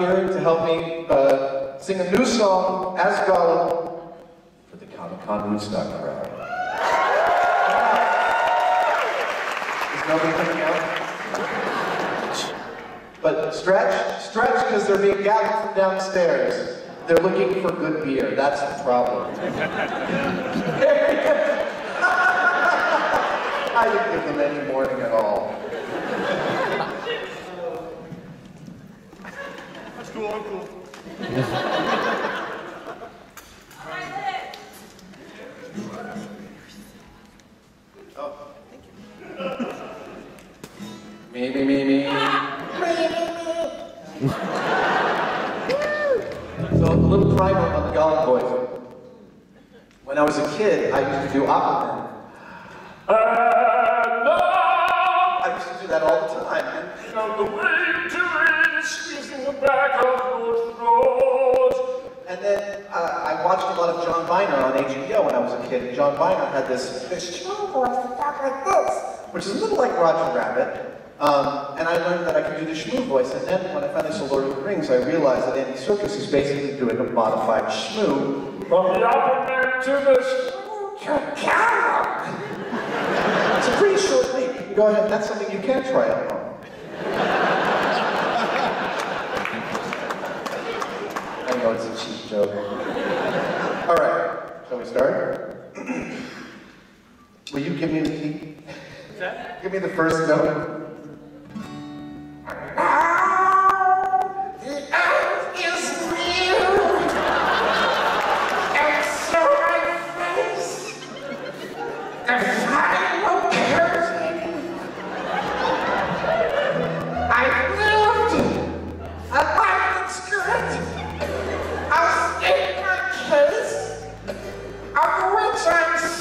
here to help me uh, sing a new song as Gollum for the Comic Con w00tstock crowd. Is nobody coming out? But stretch, stretch because they're being gathered from downstairs. They're looking for good beer. That's the problem. I didn't give them any warning at all. That's cool, I'm. Me, me, me, me. so a little primer on the Gollum Boys. When I was a kid, I used to do Aquaman. I used to do that all the time. And, On the way to it, squeezing the back of your throat. and then uh, I watched a lot of John Viner on HBO when I was a kid. And John Viner had this, this chill voice that talked like this, which is a little like Roger Rabbit. Um, and I learned that I could do the Shmoo voice. And then when I finally saw Lord of the Rings, I realized that Andy Serkis is basically doing a modified Shmoo From the Aquaman to the It's a pretty short leap. Go ahead, that's something you can try out home. I know it's a cheap joke. All right, shall we start? Will you give me the key? Give me the first note.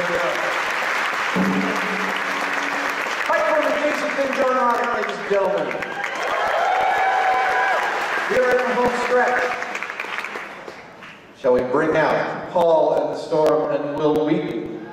Thing, John. Here the home stretch. Shall we bring out Paul and the Storm and Wil Wheaton?